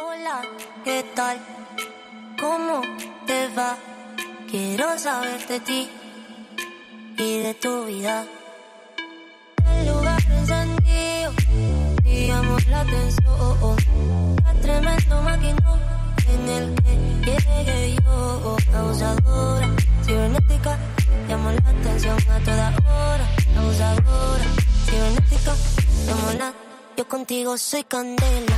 Hola, ¿qué tal? ¿Cómo te va? Quiero saber de ti y de tu vida. El lugar encendido y llamo la atención. La tremendo maquinón en el que llegué yo. Abusadora, cibernética, llamo la atención a toda hora. Abusadora, cibernética, llamo la. Yo contigo soy candela